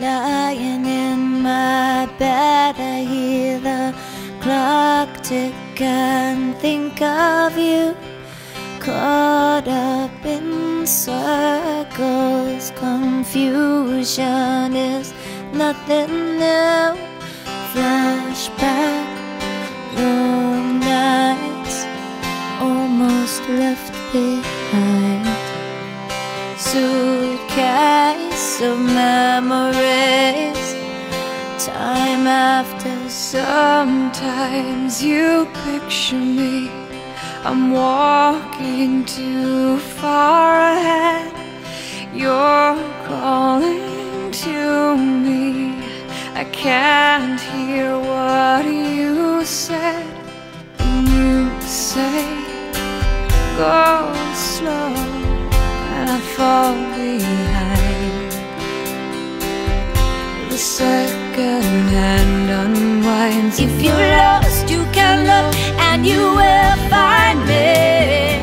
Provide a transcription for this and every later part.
Lying in my bed, I hear the clock tick and think of you. Caught up in circles, confusion is nothing new. Flashback, long nights, almost left behind. Of memories. Time after Sometimes you picture me. I'm walking too far ahead. You're calling to me. I can't hear what you said. You say, Go second hand unwinds. If you're lost, you can look and you will find me.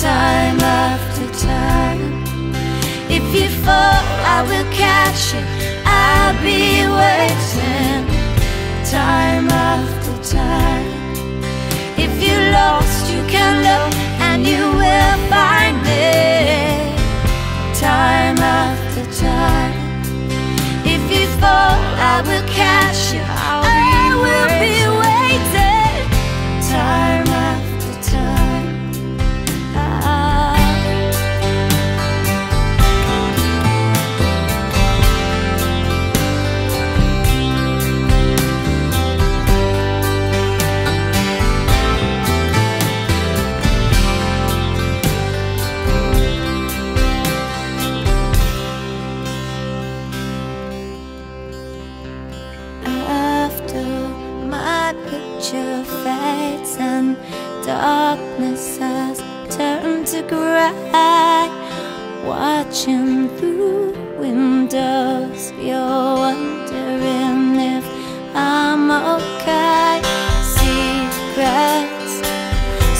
Time after time. If you fall, I will catch you. I'll be waiting. Picture fades and darkness turned to gray, watching through windows, you're wondering if I'm okay. Secrets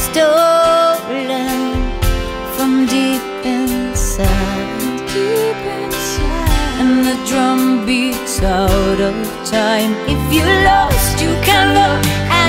stolen from deep inside. Deep inside. And the drum beats out of time. If you're lost, you can look